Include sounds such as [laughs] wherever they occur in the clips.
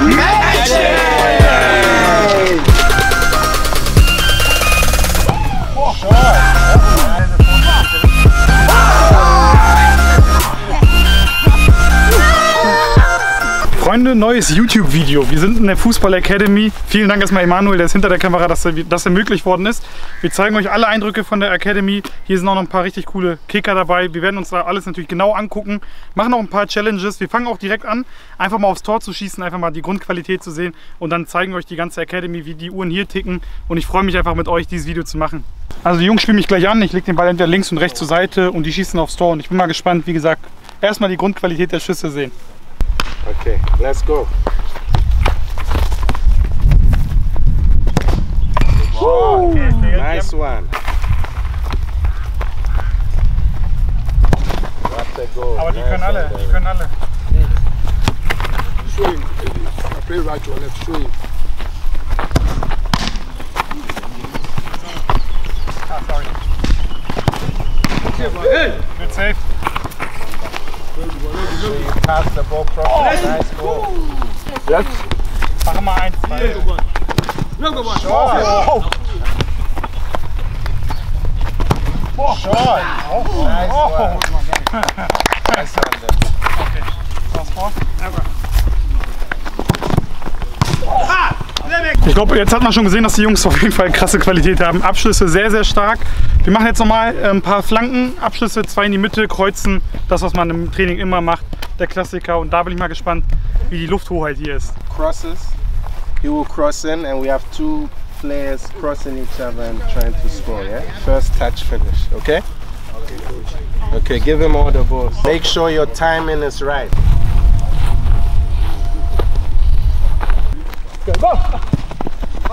Freunde, neues YouTube-Video. Wir sind in der Fußball Academy. Vielen Dank erstmal Emanuel, der ist hinter der Kamera, dass das ermöglicht worden ist. Wir zeigen euch alle Eindrücke von der Academy. Hier sind auch noch ein paar richtig coole Kicker dabei. Wir werden uns da alles natürlich genau angucken, machen auch ein paar Challenges. Wir fangen auch direkt an, einfach mal aufs Tor zu schießen, einfach mal die Grundqualität zu sehen und dann zeigen euch die ganze Academy, wie die Uhren hier ticken. Und ich freue mich einfach mit euch, dieses Video zu machen. Also die Jungs spielen mich gleich an. Ich lege den Ball entweder links und rechts zur Seite und die schießen aufs Tor. Und ich bin mal gespannt, wie gesagt, erstmal die Grundqualität der Schüsse sehen. Okay, let's go. Woo! Nice one. What a goal. Aber ah, die Nice können alle, die können alle. Show him. I play right or left. Show him. Ah, sorry. Good save. Pass the ball cross. Nice goal. Machen wir eins, zwei. Shot. Shot. Nice one. Nice one. David. Was vor? Ich glaube, jetzt hat man schon gesehen, dass die Jungs auf jeden Fall krasse Qualität haben. Abschlüsse sehr, sehr stark. Wir machen jetzt nochmal äh, ein paar Flanken, Abschlüsse, zwei in die Mitte, kreuzen. Das, was man im Training immer macht, der Klassiker. Und da bin ich mal gespannt, wie die Lufthoheit hier ist. Crosses. He will cross in, and we have two players crossing each other and trying to score. Yeah. First touch finish. Okay. Okay. Give him all the balls. Make sure your timing is right.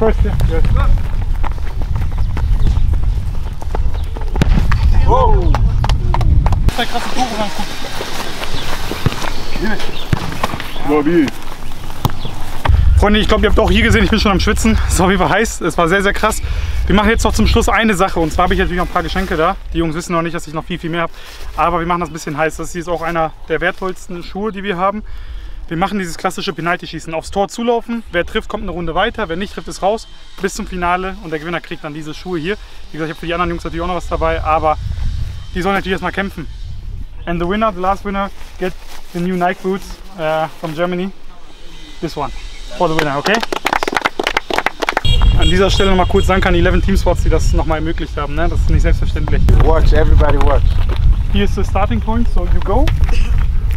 first. Zwei krasse Tore. Bobby. Freunde, ich glaube, ihr habt auch hier gesehen, ich bin schon am Schwitzen. Es ist auf jeden Fall heiß. Es war sehr, sehr krass. Wir machen jetzt noch zum Schluss eine Sache. Und zwar habe ich natürlich noch ein paar Geschenke da. Die Jungs wissen noch nicht, dass ich noch viel, viel mehr habe. Aber wir machen das ein bisschen heiß. Das hier ist auch einer der wertvollsten Schuhe, die wir haben. Wir machen dieses klassische Penalty-Schießen. Aufs Tor zulaufen. Wer trifft, kommt eine Runde weiter. Wer nicht trifft, ist raus. Bis zum Finale. Und der Gewinner kriegt dann diese Schuhe hier. Wie gesagt, ich habe für die anderen Jungs natürlich auch noch was dabei. Aber die sollen natürlich erstmal kämpfen. And the winner, the last winner, get the new Nike boots uh, from Germany. This one. For the winner, okay? An dieser Stelle nochmal kurz Dank an die 11 Team Sports, die das nochmal ermöglicht haben. Ne? Das ist nicht selbstverständlich. Watch. Everybody watch. Here is the starting point, so you go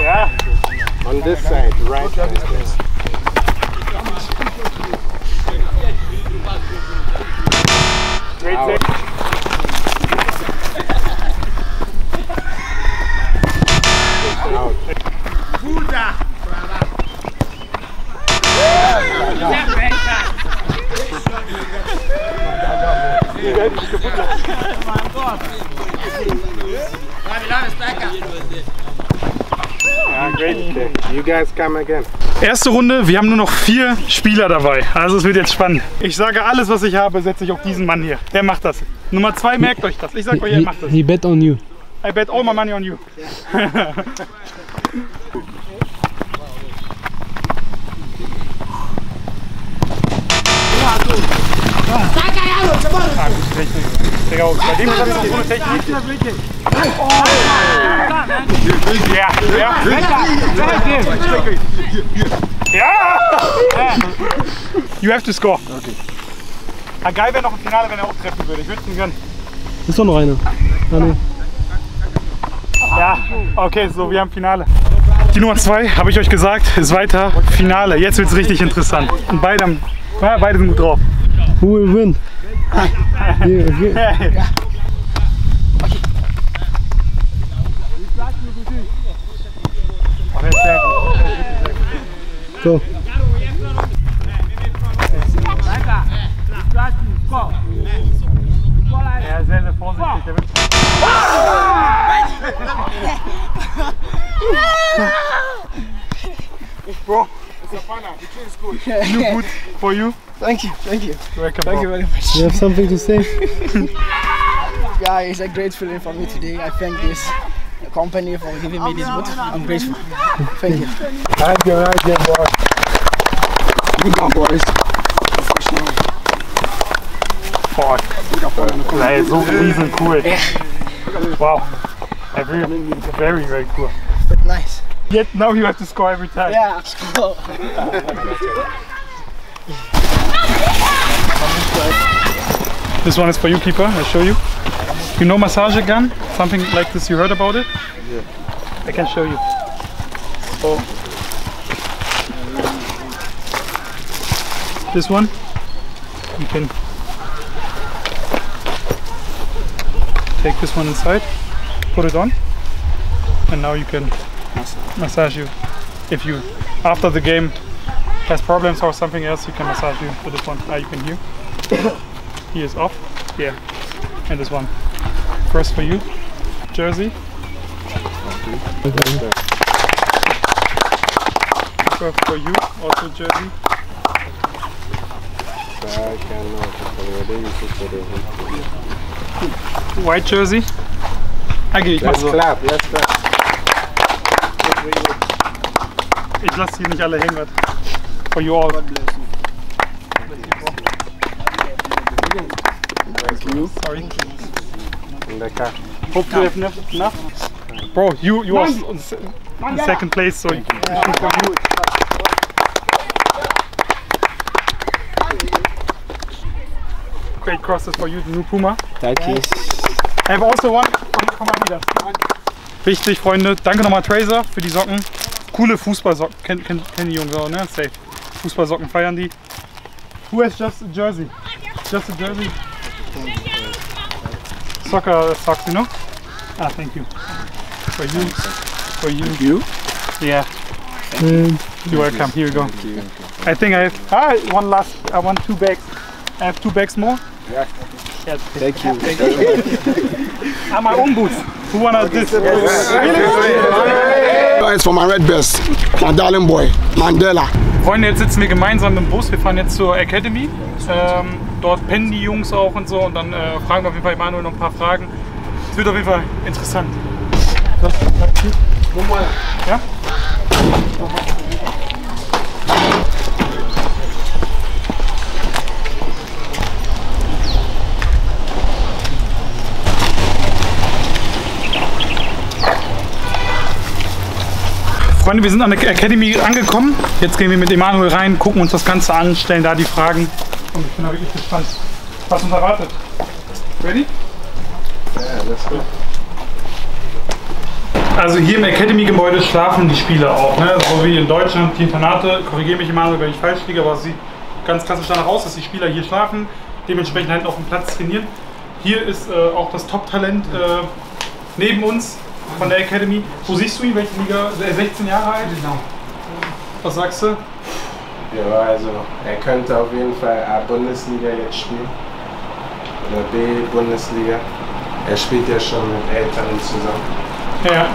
Ja, On this side, right. great save. Ja, great. You guys come again. Erste Runde, wir haben nur noch vier Spieler dabei. Also es wird jetzt spannend. Ich sage, alles was ich habe, setze ich auf diesen Mann hier. Der macht das. Nummer zwei, merkt euch das. Ich sage euch, er macht das. He bet on you. I bet all my money on you. Ah, [laughs] gute Technik. Digga, bei dem ist das ohne Technik. Oh. Ja, ja. Ja! You have to score. Okay. Ah, geil wäre noch ein Finale, wenn er auch treffen würde. Ich würde ihn gönnen. Ist doch noch eine. Ah, nee. Ja, okay, so, wir haben Finale. Die Nummer 2, habe ich euch gesagt, ist weiter. Finale. Jetzt wird es richtig interessant. Und beide, haben, ja, beide sind gut drauf. Who will win? Yeah, okay. Oh, der ist sehr gut. So. Ja, sehr, sehr vorsichtig. Der wird Bro, you good for you. Thank you, thank you, Welcome, thank you very much. You have something to say? Yeah, it's a great feeling for me today. I thank this company for giving me this boot. I'm grateful. Thank you. Alright, game, alright, game, boy. You got boys. Boah, ey, so riesen cool. Eh? Wow. Very, very, very cool. But nice. Yet now you have to score every time. Yeah. [laughs] This one is for you, keeper. I'll show you. You know massage gun? Something like this. You heard about it? Yeah. I can show you. So this one, you can take this one inside, put it on, and now you can massage you. If you after the game has problems or something else, you can massage you with this one. Ah, you can hear. He is off. Yeah. And this one. First for you, Jersey. First for you, also Jersey. White Jersey. Geh, ich mach Let's so. clap, let's clap. Ich lasse die nicht alle hängen. For you all. Sorry. In the car. Hope you have enough. enough. Bro, you you are on se- in second place, so you for you. Great crosses for you, the new Puma. Thank you. I have also one from Adidas. Wichtig, Freunde. Danke nochmal Tracer für die Socken. Coole Fußballsocken. Kennen kenn, kennen die Jungs auch, ne? Safe. Fußballsocken feiern die. Who has just a jersey? Just a jersey? Soccer socks, you know? Ah, thank you. For you. For you. You? Yeah. And You're welcome. Here you go. I think I have ah one last. I want two bags. I have two bags more. Yeah. Yes. Thank you. I'm my own boots. Who wanna this? It's for my red best. My darling boy, Mandela. Freunde, jetzt sitzen wir gemeinsam im Bus. Wir fahren jetzt zur Academy. Ähm, dort pennen die Jungs auch und so. Und dann äh, fragen wir auf jeden Fall Emanuel noch ein paar Fragen. Es wird auf jeden Fall interessant. Ja? Freunde, wir sind an der Academy angekommen. Jetzt gehen wir mit Emanuel rein, gucken uns das Ganze an, stellen da die Fragen. Und ich bin da wirklich gespannt, was uns erwartet. Ready? Yeah, let's go. Also hier im Academy-Gebäude schlafen die Spieler auch, ne? so wie in Deutschland die Internate. Korrigiere mich Emanuel, wenn ich falsch liege, aber es sieht ganz klassisch danach aus, dass die Spieler hier schlafen, dementsprechend halt auf dem Platz trainieren. Hier ist äh, auch das Top-Talent äh, neben uns von der Academy. Wo siehst du ihn? Welche Liga? Äh, 16 Jahre alt? Genau. Was sagst du? Ja, also er könnte auf jeden Fall A-Bundesliga jetzt spielen. Oder B-Bundesliga. Er spielt ja schon mit Eltern zusammen. Ja. Ja,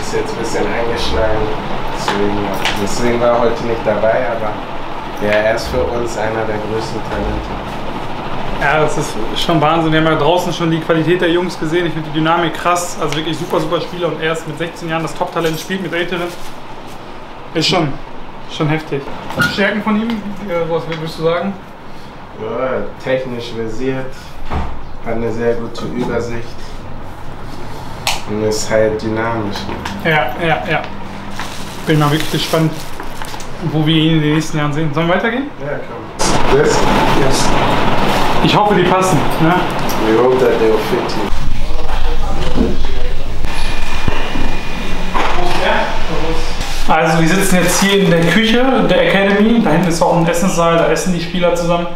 Ist jetzt ein bisschen eingeschlagen. Deswegen, deswegen war er heute nicht dabei, aber ja, er ist für uns einer der größten Talente. Ja, das ist schon Wahnsinn. Wir haben ja draußen schon die Qualität der Jungs gesehen. Ich finde die Dynamik krass. Also wirklich super, super Spieler. Und er ist mit 16 Jahren das Top-Talent, spielt mit Älteren. Ist schon, schon heftig. Stärken von ihm, äh, was würdest du sagen? Ja, technisch versiert, hat eine sehr gute Übersicht und ist halt dynamisch. Ja, ja, ja. Bin mal wirklich gespannt, wo wir ihn in den nächsten Jahren sehen. Sollen wir weitergehen? Ja, komm. This? Yes. Ich hoffe, die passen. Ne? We hope that they'll fit you. Also wir sitzen jetzt hier in der Küche der Academy. Da hinten ist auch ein Essenssaal, da essen die Spieler zusammen.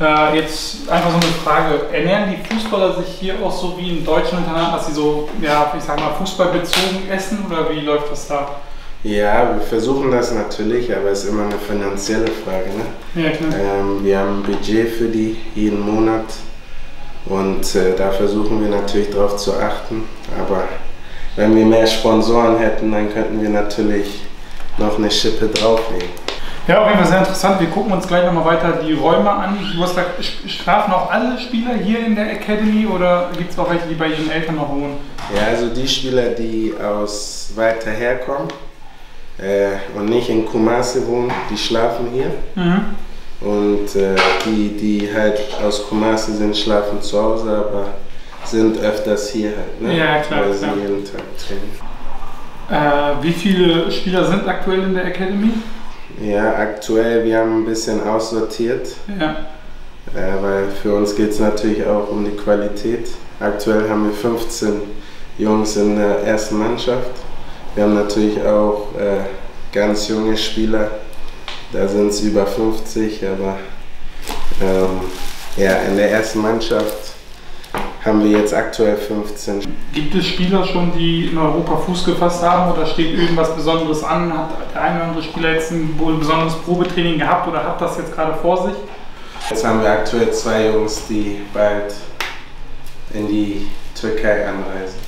Äh, jetzt einfach so eine Frage. Ernähren die Fußballer sich hier auch so wie in deutschen Internaten, dass sie so, ja, ich sag mal, fußballbezogen essen oder wie läuft das da? Ja, wir versuchen das natürlich, aber es ist immer eine finanzielle Frage. Ne? Ja, klar. Ähm, wir haben ein Budget für die jeden Monat und äh, da versuchen wir natürlich darauf zu achten. Aber wenn wir mehr Sponsoren hätten, dann könnten wir natürlich noch eine Schippe drauflegen. Ja, auf jeden Fall sehr interessant. Wir gucken uns gleich nochmal weiter die Räume an. Du hast gesagt, sch- schlafen auch alle Spieler hier in der Academy oder gibt es auch welche, die bei ihren Eltern noch wohnen? Ja, also die Spieler, die aus weiter herkommen äh, und nicht in Kumasi wohnen, die schlafen hier. Mhm. Und äh, die, die halt aus Kumasi sind, schlafen zu Hause, aber sind öfters hier halt. Ne? Ja, klar, Weil sie jeden Tag trainieren. Äh, wie viele Spieler sind aktuell in der Academy? Ja, aktuell, wir haben ein bisschen aussortiert, Ja. äh, weil für uns geht es natürlich auch um die Qualität. Aktuell haben wir 15 Jungs in der ersten Mannschaft. Wir haben natürlich auch äh, ganz junge Spieler, da sind es über 50, aber ähm, ja, in der ersten Mannschaft haben wir jetzt aktuell 15. Gibt es Spieler schon, die in Europa Fuß gefasst haben oder steht irgendwas Besonderes an? Hat der eine oder andere Spieler jetzt ein besonderes Probetraining gehabt oder hat das jetzt gerade vor sich? Jetzt haben wir aktuell zwei Jungs, die bald in die Türkei anreisen,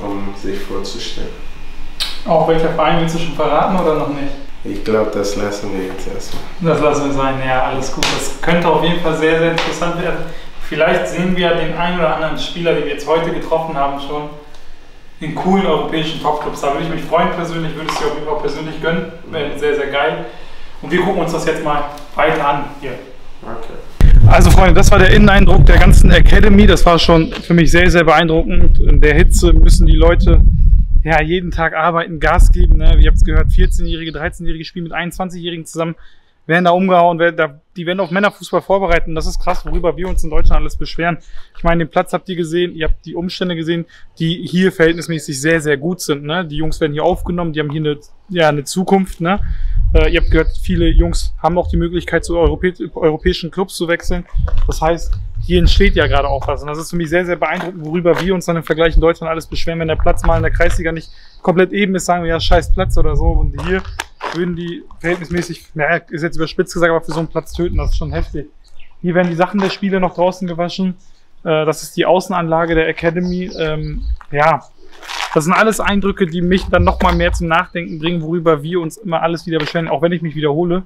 um sich vorzustellen. Auch welcher Verein willst du schon verraten oder noch nicht? Ich glaube, das lassen wir jetzt erstmal. Das lassen wir sein, ja, alles gut. Das könnte auf jeden Fall sehr, sehr interessant werden. Vielleicht sehen wir den einen oder anderen Spieler, den wir jetzt heute getroffen haben, schon in coolen europäischen Topclubs. Da würde ich mich freuen persönlich, würde es dir auf jeden Fall persönlich gönnen. Wäre sehr, sehr geil. Und wir gucken uns das jetzt mal weiter an hier. Okay. Also Freunde, das war der Inneneindruck der ganzen Academy. Das war schon für mich sehr, sehr beeindruckend. In der Hitze müssen die Leute ja jeden Tag arbeiten, Gas geben. Ne? Ihr habt es gehört, 14-Jährige, 13-Jährige spielen mit 21-Jährigen zusammen, werden da umgehauen, werden da, die werden auf Männerfußball vorbereiten. Das ist krass, worüber wir uns in Deutschland alles beschweren. Ich meine, den Platz habt ihr gesehen, ihr habt die Umstände gesehen, die hier verhältnismäßig sehr, sehr gut sind. Ne? Die Jungs werden hier aufgenommen, die haben hier eine, ja, eine Zukunft. Ne? Äh, ihr habt gehört, viele Jungs haben auch die Möglichkeit, zu Europä europäischen Clubs zu wechseln. Das heißt, hier entsteht ja gerade auch was. Und das ist für mich sehr, sehr beeindruckend, worüber wir uns dann im Vergleich in Deutschland alles beschweren, wenn der Platz mal in der Kreisliga nicht komplett eben ist, sagen wir ja, scheiß Platz oder so. Und hier würden die verhältnismäßig, naja, ist jetzt überspitzt gesagt, aber für so einen Platz töten, das ist schon heftig. Hier werden die Sachen der Spiele noch draußen gewaschen. Äh, das ist die Außenanlage der Academy. Ähm, ja, das sind alles Eindrücke, die mich dann nochmal mehr zum Nachdenken bringen, worüber wir uns immer alles wieder beschweren, auch wenn ich mich wiederhole.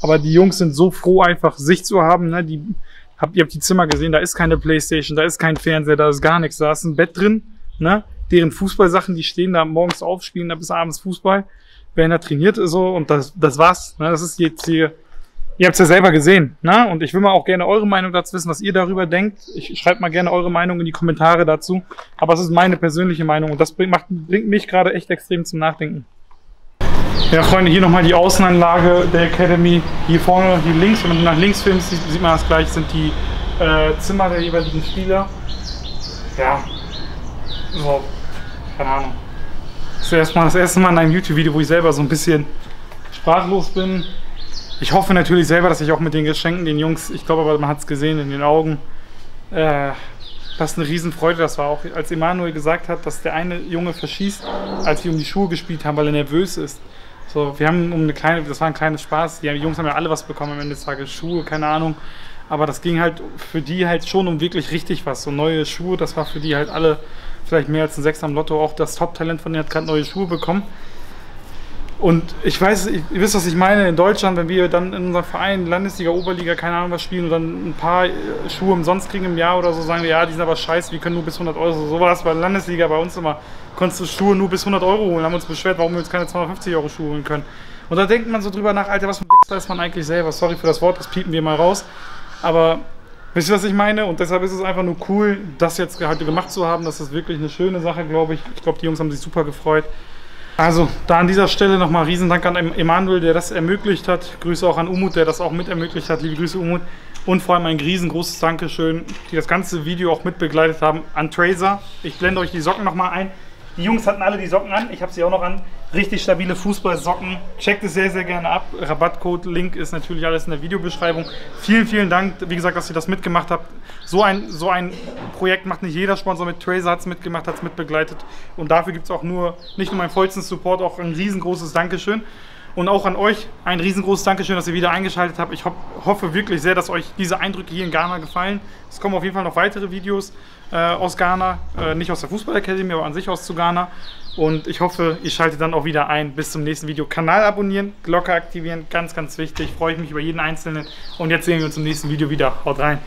Aber die Jungs sind so froh, einfach Sicht zu haben. Ne? Die, habt, ihr habt die Zimmer gesehen, da ist keine Playstation, da ist kein Fernseher, da ist gar nichts. Da ist ein Bett drin, ne? deren Fußballsachen, die stehen da morgens auf, spielen da bis abends Fußball, werden da trainiert so und das, das war's. Ne? Das ist jetzt hier, ihr habt's ja selber gesehen. Ne? Und ich will mal auch gerne eure Meinung dazu wissen, was ihr darüber denkt. Ich schreibe mal gerne eure Meinung in die Kommentare dazu. Aber es ist meine persönliche Meinung und das bringt, macht, bringt mich gerade echt extrem zum Nachdenken. Ja, Freunde, hier nochmal die Außenanlage der Academy. Hier vorne, hier links, wenn man nach links filmt, sieht, sieht man das gleich, sind die äh, Zimmer der jeweiligen Spieler. Ja, so, keine Ahnung. Das ist das erste Mal in einem YouTube-Video, wo ich selber so ein bisschen sprachlos bin. Ich hoffe natürlich selber, dass ich auch mit den Geschenken den Jungs, ich glaube aber, man hat es gesehen in den Augen, äh, das ist eine Riesenfreude. Das war auch, als Emanuel gesagt hat, dass der eine Junge verschießt, als wir um die Schuhe gespielt haben, weil er nervös ist. So, wir haben um eine kleine, das war ein kleines Spaß. Die Jungs haben ja alle was bekommen am Ende des Tages, Schuhe, keine Ahnung. Aber das ging halt für die halt schon um wirklich richtig was. So neue Schuhe, das war für die halt alle vielleicht mehr als ein Sechs am Lotto. Auch das Top-Talent von denen hat gerade neue Schuhe bekommen. Und ich weiß, ihr wisst, was ich meine, in Deutschland, wenn wir dann in unserem Verein, Landesliga, Oberliga, keine Ahnung was spielen und dann ein paar äh, Schuhe umsonst kriegen im Jahr oder so, sagen wir, ja, die sind aber scheiße, wir können nur bis 100 Euro. So war das bei der Landesliga bei uns immer. Konntest du Schuhe nur bis 100 Euro holen, haben uns beschwert, warum wir uns keine 250 Euro Schuhe holen können. Und da denkt man so drüber nach, Alter, was für ein Wichser ist man eigentlich selber? Sorry für das Wort, das piepen wir mal raus. Aber wisst ihr, was ich meine? Und deshalb ist es einfach nur cool, das jetzt heute gemacht zu haben. Das ist wirklich eine schöne Sache, glaube ich. Ich glaube, die Jungs haben sich super gefreut. Also, da an dieser Stelle nochmal Riesendank an Emanuel, der das ermöglicht hat. Grüße auch an Umut, der das auch mit ermöglicht hat. Liebe Grüße, Umut. Und vor allem ein riesengroßes Dankeschön, die das ganze Video auch mit begleitet haben, an Tracer. Ich blende euch die Socken nochmal ein. Die Jungs hatten alle die Socken an. Ich habe sie auch noch an. Richtig stabile Fußballsocken. Checkt es sehr, sehr gerne ab. Rabattcode, Link ist natürlich alles in der Videobeschreibung. Vielen, vielen Dank, wie gesagt, dass ihr das mitgemacht habt. So ein, so ein Projekt macht nicht jeder Sponsor mit. Tracer hat es mitgemacht, hat es mitbegleitet. Und dafür gibt es auch nur, nicht nur meinen vollsten Support, auch ein riesengroßes Dankeschön. Und auch an euch ein riesengroßes Dankeschön, dass ihr wieder eingeschaltet habt. Ich ho hoffe wirklich sehr, dass euch diese Eindrücke hier in Ghana gefallen. Es kommen auf jeden Fall noch weitere Videos äh, aus Ghana. Äh, nicht aus der Fußball-Academy, aber an sich aus zu Ghana. Und ich hoffe, ihr schaltet dann auch wieder ein. Bis zum nächsten Video. Kanal abonnieren, Glocke aktivieren, ganz, ganz wichtig. Freue ich mich über jeden Einzelnen. Und jetzt sehen wir uns im nächsten Video wieder. Haut rein.